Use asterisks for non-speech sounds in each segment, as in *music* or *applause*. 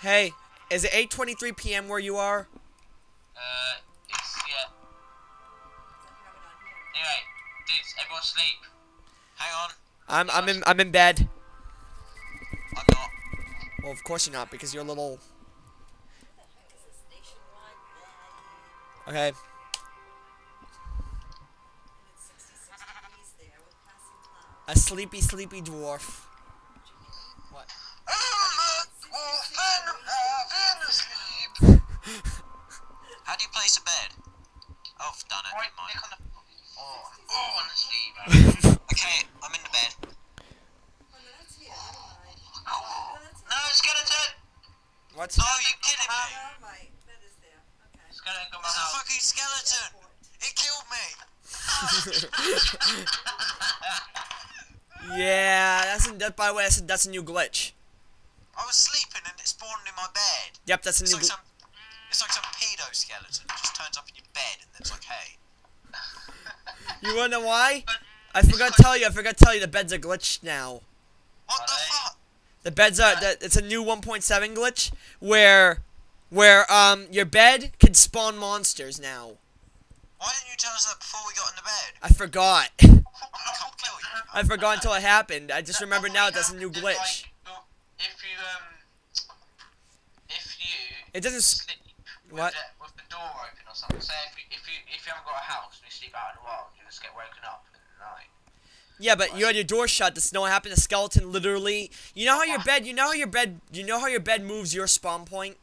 Hey, is it 8:23 p.m. where you are? Uh, it's, yeah. Anyway, dudes, everyone sleep. Hang on. I'm I'm in I'm in bed. I'm not. Well, of course you're not because you're a little. Okay. A sleepy, sleepy dwarf. Oh, I've done it. Right, Never click on the. *laughs* Oh, oh, honestly, man. Okay, I'm in the bed. No, skeleton! What? Oh, you kidding me? Skeleton got my It's a fucking skeleton! It killed me! *laughs* Yeah, that's a, that. By the way, that's a, that's a new glitch. I was sleeping and it spawned in my bed. Yep, that's a It's new. like Gl- some, it's like some pedo skeleton. It just turns up in your bed and it's like, hey. You wanna know why? I forgot to tell you. I forgot to tell you. The bed's a glitch now. What the fuck? The bed's a. The, it's a new 1.7 glitch where, where um your bed can spawn monsters now. Why didn't you tell us that before we got in the bed? I forgot. I'm gonna come kill you. I forgot until it happened. I just remember now that's a new glitch. like, if you um, if you It doesn't. s- sleep with What? the, with the door open or something, say if you, if you if you haven't got a house and you sleep out in the wild, you just get woken up in the night. Yeah, but you had your door shut. This know what happened. The skeleton literally. You know how your bed. You know how your bed. You know how your bed moves your spawn point.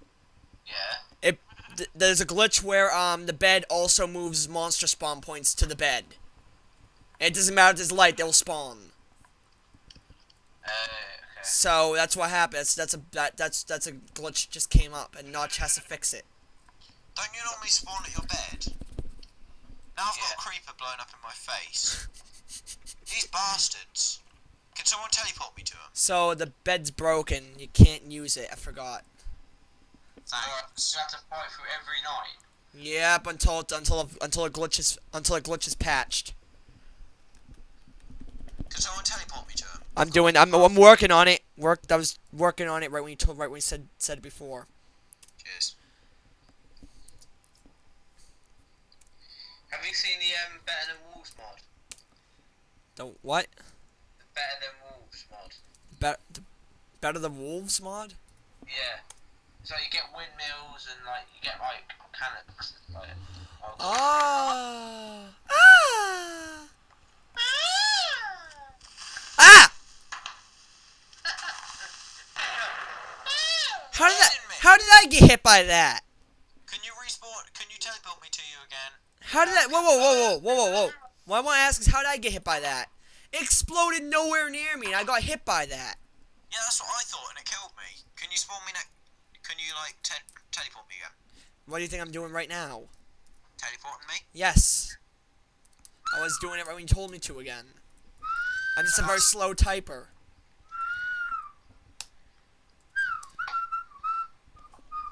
Yeah. It. Th- there's a glitch where um the bed also moves monster spawn points to the bed. It doesn't matter if there's light; they'll spawn. Uh, okay. So that's what happened. That's that's a that that's that's a glitch just came up, and Notch has to fix it. Don't you normally spawn at your bed? Now I've got a creeper blown up in my face. These bastards. Can someone teleport me to him? So the bed's broken. You can't use it. I forgot. Alright, so you have to fight through every night. Yep, until until until a glitch is until a glitch is patched. Can someone teleport me to him? I'm doing. I'm. I'm working on it. Work. I was working on it right when you told. Right when you said said it before. Cheers. Have you seen the um, Better Than Wolves mod? The what? The Better Than Wolves mod. Better. The, better than wolves mod. Yeah. So you get windmills and like you get like mechanics. Like, oh, Ah. Ah. Ah! *laughs* How did that? How did I get hit by that? Can you respawn? Can you teleport me to you again? How did that? Whoa, whoa, whoa, whoa, whoa, whoa, whoa! What I want to ask is, how did I get hit by that? It exploded nowhere near me, and I got hit by that. Yeah, that's what I thought, and it killed me. Can you spawn me next? Can you like te- teleport me again? What do you think I'm doing right now? Teleporting me? Yes. I was doing it right when you told me to again. I'm just a very uh-huh. slow typer.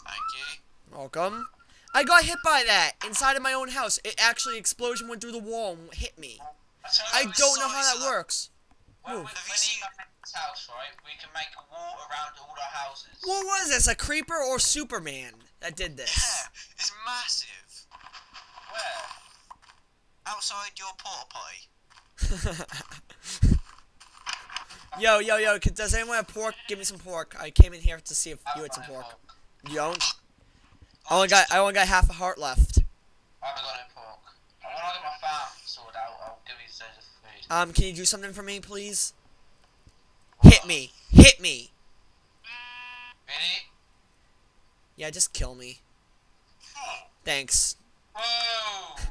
Thank you. Welcome. I got hit by that inside of my own house. It actually explosion went through the wall and hit me. I don't know how that works. Move. when Have you you seen- come into this house, right, we can make a wall around all our houses. What was this? A creeper or Superman that did this? Yeah, it's massive. Where? Outside your porta potty. *laughs* yo, yo, yo! Does anyone have pork? Give me some pork. I came in here to see if you had some pork. You don't? I only got I only got half a heart left. I haven't got no pork. And when I get my farm sorted out, I'll give you of food. Um, can you do something for me, please? Hit me! Hit me! Really? Yeah, just kill me. Thanks. Whoa!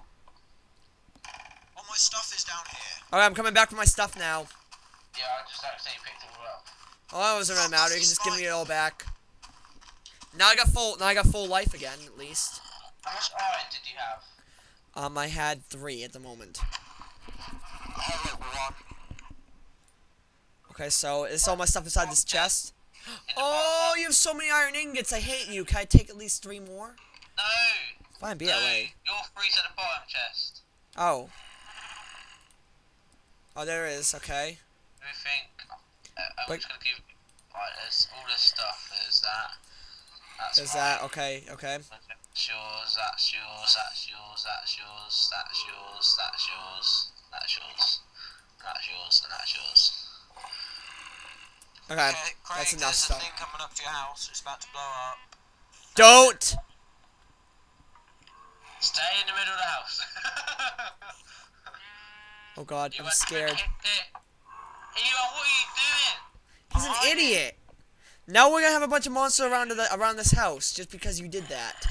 All my stuff is down here. Alright, I'm coming back for my stuff now. Yeah, I just accidentally picked it all up. Oh, that wasn't really matter. You can just give me it all back. Now I got full. Now I got full life again, at least. How much iron did you have? Um, I had three at the moment. I have like one. Okay, so is all my stuff inside this chest? Oh, you have so many iron ingots. I hate you. Can I take at least three more? No! Fine, be no, that way. Your three's at the bottom chest. Oh. Oh, there it is. Okay. We think. Uh, I'm But- just gonna give. Right, there's all this stuff. There's that. That's Is mine. that okay? Okay. That's yours, that's yours, that's yours, that's yours, that's yours, that's yours, that's yours, that's yours, and that's yours. Okay. Okay, Craig, That's enough there's a thing coming up to your house. It's about to blow up. Don't. Stay in the middle of the house. *laughs* Oh God, You I'm scared. hit. Elon, what are you doing? He's an Hiding. idiot. Now we're gonna have a bunch of monsters around the around this house just because you did that.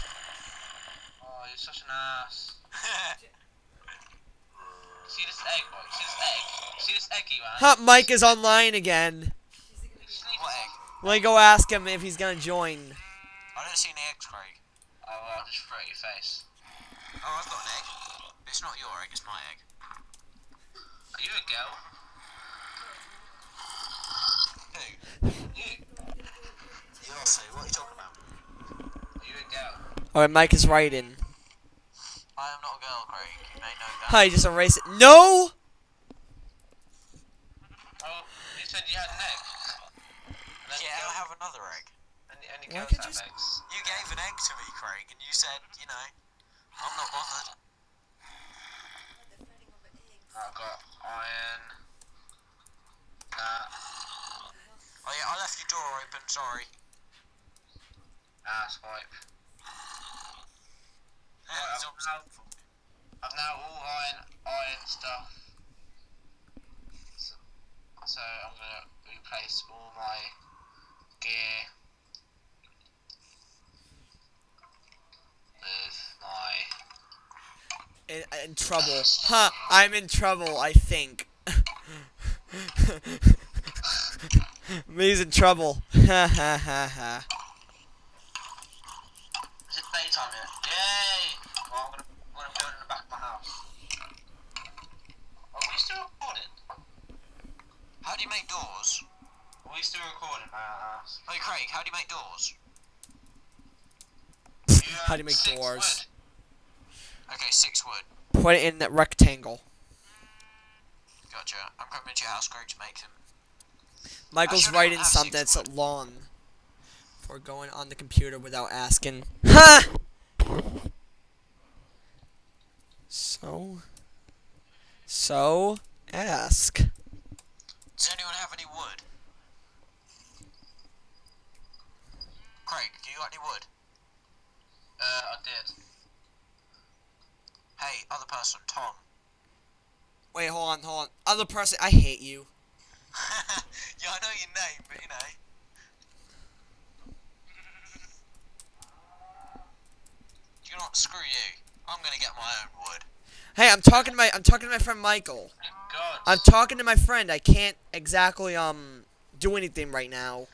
Oh, you're such an ass. *laughs* See this egg, boy? See this egg? See this egg, Elon? Huh, Mike is online again. Let me go ask him if he's gonna join. I don't see any eggs, Craig. Oh, well, I'll just throw it at your face. Oh, I've got an egg. It's not your egg, it's my egg. Are you a girl? Who? You? You also, what are you talking about? Are you a girl? Alright, Mike is writing. I am not a girl, Craig. You may know that. Hi, just erase it. No! Oh, you said you had an egg. And then Yeah, you I have another egg. And, and Why girls have you eggs. You gave an egg to me, Craig, and you said, you know, I'm not bothered. I've got iron. That. Oh yeah, I left your door open, sorry. Ass wipe. Right, I've, now, I've now all iron, iron stuff. So, so I'm gonna replace all my gear with my. In, in trouble. Huh, I'm in trouble, I think. *laughs* Me's in trouble. *laughs* Ha ha ha ha. Is it daytime yet? Yay! Well, I'm gonna, I'm gonna build it in the back of my house. Are we still recording? How do you make doors? Are we still recording, my ass? Hey Craig, how do you make doors? How do you make doors? wood. Okay, six wood. Put it in that rectangle. Gotcha. I'm coming to your house, Craig, to make them. Michael's writing something that's long. For going on the computer without asking. Ha! So. So. Ask. Does anyone have any wood? Craig, do you got any wood? Uh, I did. Hey, other person, Tom. Wait, hold on, hold on. Other person, I hate you. *laughs* yeah, I know your name, but you know. Do what? Screw you. I'm gonna get my own wood. Hey, I'm talking to my I'm talking to my friend Michael. God. I'm talking to my friend. I can't exactly um do anything right now.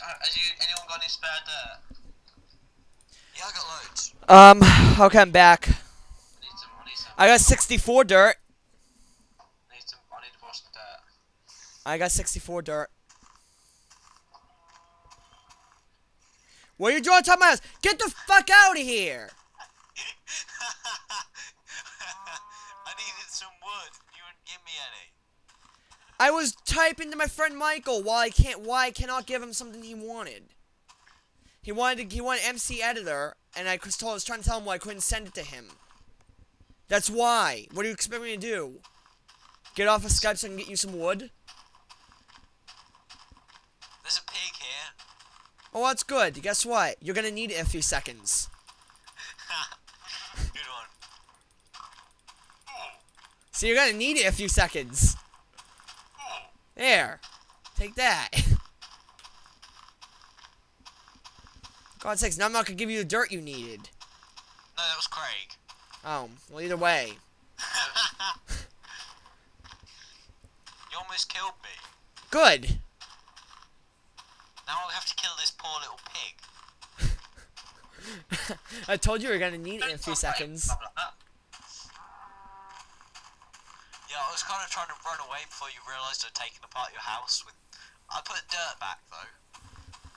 Has you anyone got any spare dirt? Yeah, I got loads. Um, okay, I'm back. I need some. I. I got 64 dirt. I need some. I to wash the dirt. I got 64 dirt. What are you doing on my house? Get the fuck out of here! I needed some wood. You wouldn't give me any. I was typing to my friend Michael why I can't why I cannot give him something he wanted. He wanted to, he wanted MC editor and I was told I was trying to tell him why I couldn't send it to him. That's why. What do you expect me to do? Get off of Skype so I can get you some wood? There's a pig here. Oh, that's good. Guess what? You're gonna need it in a few seconds. *laughs* Good one. So you're gonna need it in a few seconds. There. Take that. *laughs* God's sakes, now I'm not gonna give you the dirt you needed. No, that was Craig. Oh, well either way. *laughs* You almost killed me. Good. Now I'll have to kill this poor little pig. *laughs* I told you we are gonna need it in a few seconds. talk like that. Yeah, I was kind of trying to run away before you realised I'd taken apart your house. With I put dirt back though.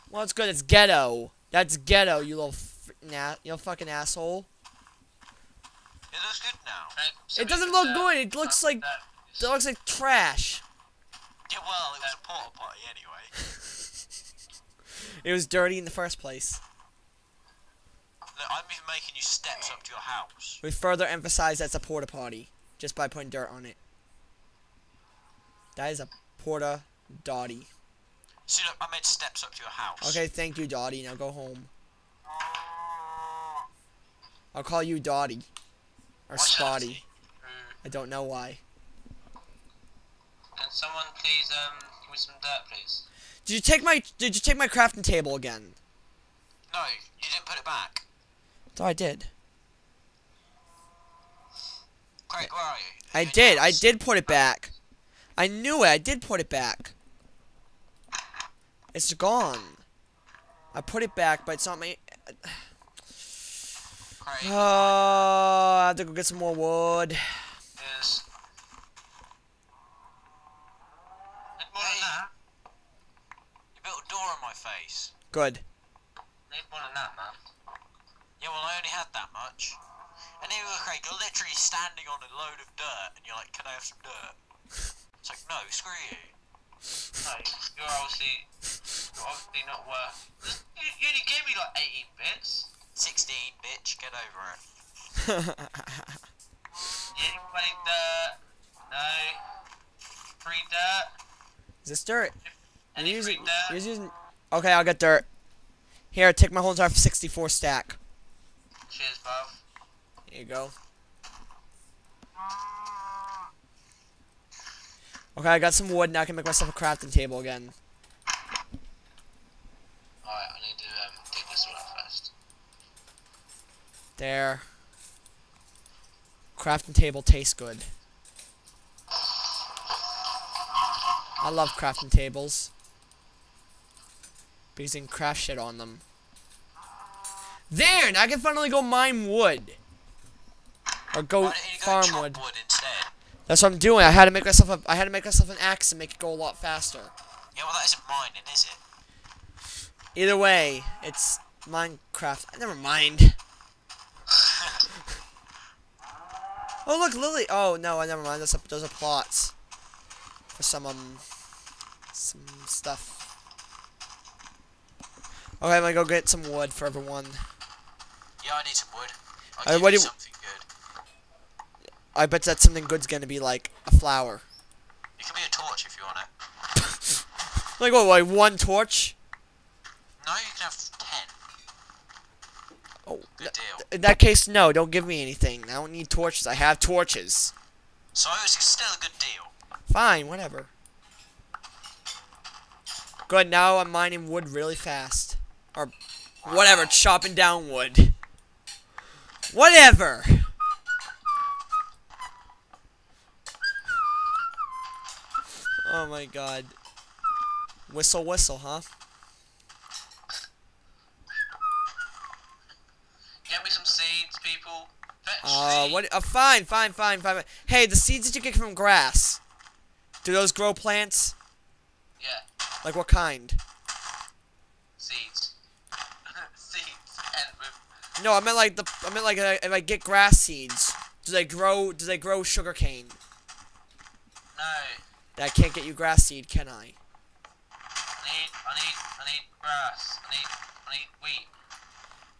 Well, it's good. It's ghetto. That's ghetto. You little, f- you little fucking asshole. It looks good now. Right, so It doesn't look uh, good. It looks like it looks like trash. Yeah, well, it was a porta potty anyway. *laughs* It was dirty in the first place. Look, I'm even making you steps up to your house. We further emphasize that's a porta potty just by putting dirt on it. That is a porta dotty. See, look, I made steps up to your house. Okay, thank you, Dotty. Now go home. I'll call you Dotty. Or Why Spotty. Mm, I don't know why. Can someone please um give me some dirt, please? Did you take my Did you take my crafting table again? No, you didn't put it back. Oh, I did. Craig, where are you? I did. I did put it back. I knew it. I did put it back. It's gone. I put it back, but it's not my. Craig, Oh, *sighs* I have to go get some more wood. Yes. Need more than that. you built a door on my face. Good. Need more than that, man. Yeah, well, I only had that much. And here you are, Craig, you're literally standing on a load of dirt, and you're like, can I have some dirt? It's like, no, screw you. No, you're obviously, you're obviously not worth. You, you only gave me like 18 bits. 16, bitch, get over it. *laughs* You didn't want any dirt. No. Free dirt. Is this dirt? Any You're free using, dirt. you're using. Okay, I'll get dirt. Here, take my whole entire 64 stack. Cheers, bruv. Here you go. Okay, I got some wood. Now I can make myself a crafting table again. Alright, I need to um, dig this one up first. There. Crafting table tastes good. I love crafting tables. Because you can craft shit on them. There! Now I can finally go mine wood. Or go Why don't you go farm wood. wood instead? That's what I'm doing. I had to make myself a I had to make myself an axe and make it go a lot faster. Yeah, well, that isn't mining, is it? Either way, it's Minecraft. Never mind. *laughs* Oh look, Lily. Oh no, I never mind. Those are, those are plots for some um some stuff. Okay, I'm gonna go get some wood for everyone. Yeah, I need some wood. I'll Uh, what do you- something. I bet that something good's gonna be like a flower. You can be a torch if you want it. *laughs* Like what? Like one torch? No, you can have ten. Oh, Good deal. in that case, no. Don't give me anything. I don't need torches. I have torches. So it was still a good deal. Fine, whatever. Good, now I'm mining wood really fast. Or whatever, chopping down wood. Whatever. Oh my god. Whistle, whistle, huh? Get me some seeds, people. Fetch Uh, what? Uh, fine, fine, fine, fine. Hey, the seeds that you get from grass. Do those grow plants? Yeah, Like what kind? seeds. *laughs* seeds. And No, I meant like the. I meant like uh, if I get grass seeds, do they grow? Do they grow sugar cane? No. I can't get you grass seed, can I? I need, I need, I need grass. I need, I need wheat.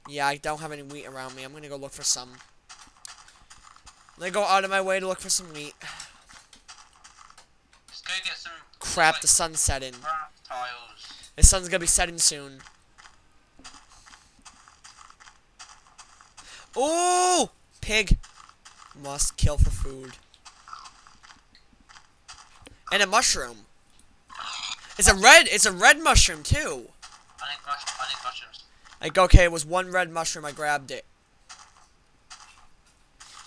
Yeah, I don't have any wheat around me. I'm gonna go look for some. I'm gonna go out of my way to look for some wheat. Just go get some. Crap, like, the sun's setting. tiles. The sun's gonna be setting soon. Ooh! Pig. Must kill for food. And a mushroom. It's a red, it's a red mushroom too. I need mush. I need mushrooms. Like, okay, it was one red mushroom, I grabbed it.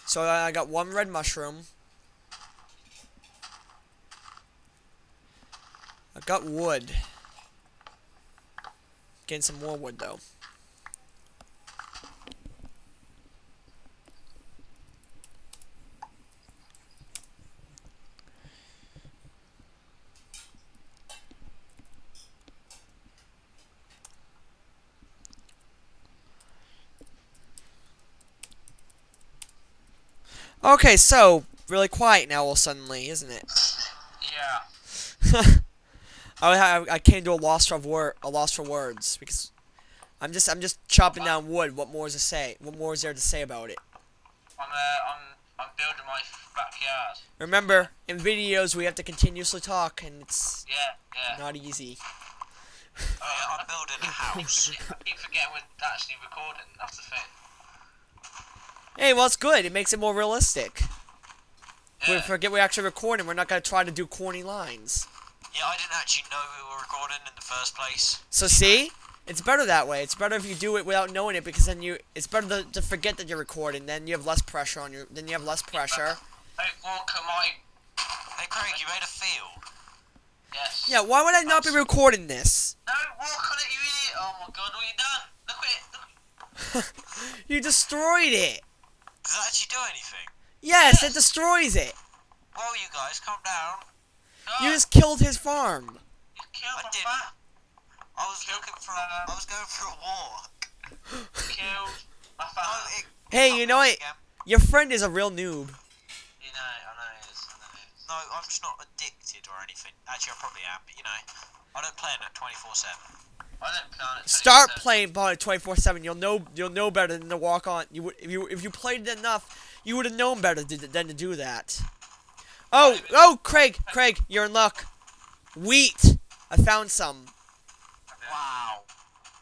So I got one red mushroom. I got wood. Getting some more wood though. Okay, so really quiet now all suddenly, isn't it? Yeah. *laughs* I, I I came to a loss for word a loss for words because I'm just I'm just chopping down wood. What more is to say? What more is there to say about it? I'm uh, I'm I'm building my backyard. Remember, in videos we have to continuously talk, and it's Yeah, yeah. not easy. Oh, yeah, I'm building a house. I keep forgetting we're actually recording. That's the thing. Hey, well, it's good. It makes it more realistic. If we forget we're actually recording, we're not gonna try to do corny lines. Yeah, I didn't actually know we were recording in the first place. So see, it's better that way. It's better if you do it without knowing it because then you. It's better to, to forget that you're recording. Then you have less pressure on you. Then you have less pressure. Hey, Walker, my Hey, Craig, you made a field. yes. Yeah. Why would I not be recording this? No, walk on it, you idiot! Oh my god, what you done? Look at it. Look. *laughs* you destroyed it. Does that actually do anything? Yes, it destroys it. Whoa, you guys, calm down. No, You just killed his farm. you killed I my didn't. I was looking for. A, I was going for a walk. *laughs* Killed my Oh, it, Hey, you know what? again. Your friend is a real noob. You know, I know it is. I know it is. No, I'm just not addicted or anything. Actually, I probably am, but you know, I don't play it 24 7. I don't plan it. Start 27. playing Bond 24/7. You'll know. You'll know better than to walk on. You would if you if you played it enough, you would have known better to, than to do that. Oh, oh, Craig, Craig, you're in luck. Wheat. I found some. Wow.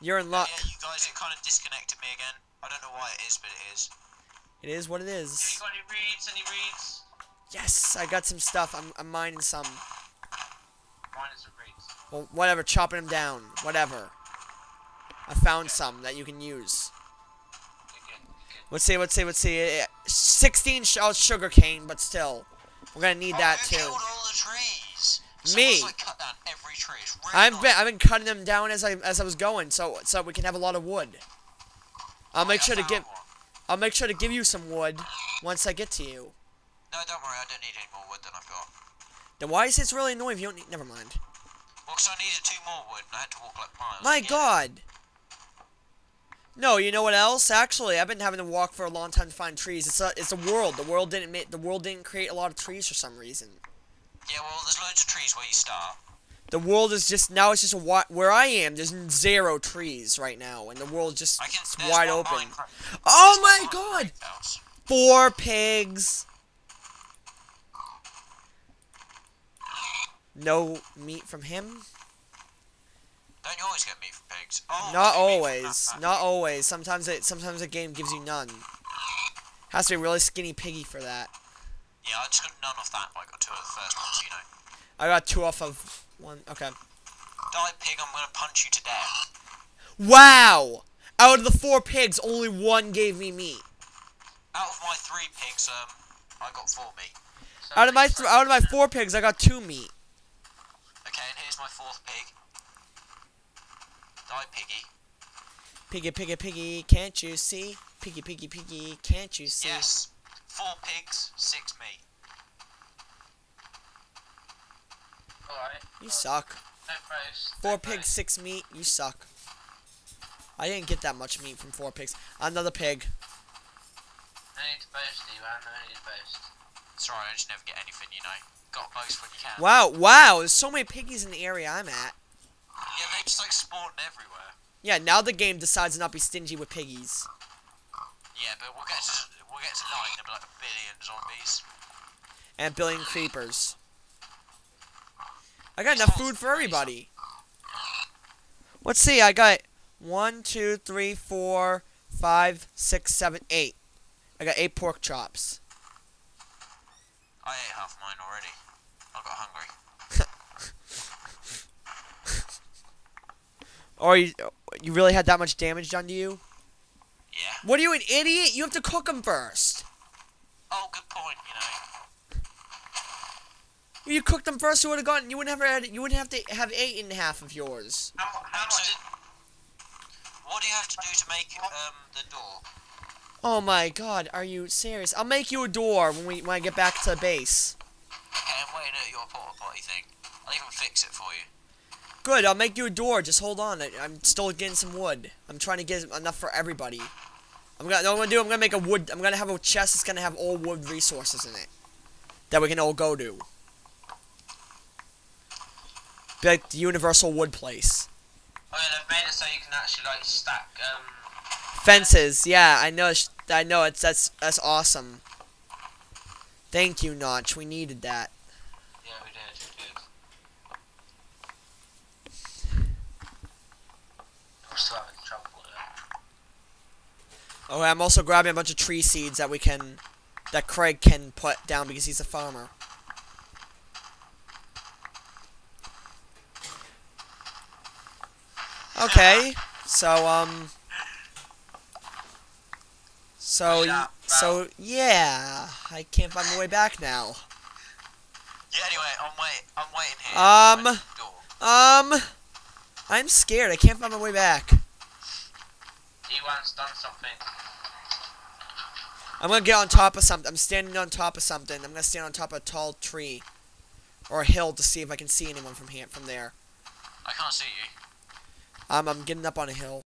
You're in luck. Yeah, you guys, it kind of disconnected me again. I don't know why it is, but it is. It is what it is. Yeah, you is. got any reeds? Any reeds? Yes, I got some stuff. I'm, I'm mining some. Mine is a reeds. Well, whatever, chopping them down. Whatever. I found some that you can use. You're good. You're good. Let's see, let's see, let's see. Eh, 16 sh oh, sugar cane, but still. We're gonna need Oh, that too. all the trees? Me. Like, cut down every tree. Really I've been I've been cutting them down as I as I was going, so so we can have a lot of wood. I'll make sure to give one. I'll make sure to give you some wood once I get to you. No, don't worry. I don't need any more wood than I've got. Then why is this really annoying if you don't need never mind. Well, 'cause I needed two more wood, and I had to walk like miles. My god. No, you know what else? Actually, I've been having to walk for a long time to find trees. It's a it's a world. The world didn't make the world didn't create a lot of trees for some reason. Yeah, well, there's loads of trees where you start. The world is just now it's just a where I am. There's zero trees right now, and the world just can. wide open. Minecraft- Oh there's my god! Four pigs. No meat from him? Don't you always get meat from pigs? Oh, Not meat from always. *laughs* Not always. Sometimes it sometimes a game gives you none. Has to be a really skinny piggy for that. Yeah, I just got none of that. I got two of the first ones. You know. I got two off of one. Okay. Die pig! I'm gonna punch you to death. Wow! Out of the four pigs, only one gave me meat. Out of my three pigs, um, I got four meat. So Out of my out of my four pigs, I got two meat. My fourth pig. Die piggy. Piggy, piggy, piggy, can't you see? Piggy, piggy, piggy, can't you see? Yes. Four pigs, six meat. Alright. You suck. No boast. Four no pigs, boast. six meat. You suck. I didn't get that much meat from four pigs. Another pig. No need to boast, Ivan. No need to boast. Sorry, I just never get anything, you know. Got boast when you can. Wow, wow! There's so many piggies in the area I'm at. Yeah, they just like spawn everywhere. Yeah, now the game decides to not be stingy with piggies. Yeah, but we'll get to we'll get to night and there'll be like a billion zombies. And a billion creepers. I got enough food for everybody. Let's see, I got one, two, three, four, five, six, seven, eight. I got eight pork chops. I ate half mine already. I got hungry. *laughs* Or you, you really had that much damage done to you? Yeah. What are you, an idiot? You have to cook them first. Oh, good point. You know. You cooked them first. You would have gotten. You wouldn't have had. You wouldn't have to have eight and a half of yours. How, how So- much? What do you have to do to make um the door? Oh my god, are you serious? I'll make you a door when we when I get back to base. Okay, I'm waiting at your porta potty thing. I'll even fix it for you. Good, I'll make you a door. Just hold on. I, I'm still getting some wood. I'm trying to get enough for everybody. I'm gonna. No, I'm gonna do. I'm gonna make a wood. I'm gonna have a chest that's gonna have all wood resources in it that we can all go to. Be like the universal wood place. Oh yeah, they've made it so you can actually like stack. Um, Fences. Yeah, I know. I know. It's that's that's awesome. Thank you, Notch. We needed that. yeah, we did, we did. We're still having trouble with it. Oh, I'm also grabbing a bunch of tree seeds that we can, that Craig can put down because he's a farmer. Okay, so um, so so yeah, I can't find my way back now. Yeah. Anyway, I'm wait. I'm waiting here. Um, by the door. Um, I'm scared. I can't find my way back. D1's done something. I'm gonna get on top of something. I'm standing on top of something. I'm gonna stand on top of a tall tree or a hill to see if I can see anyone from here, from there. I can't see you. Um, I'm getting up on a hill.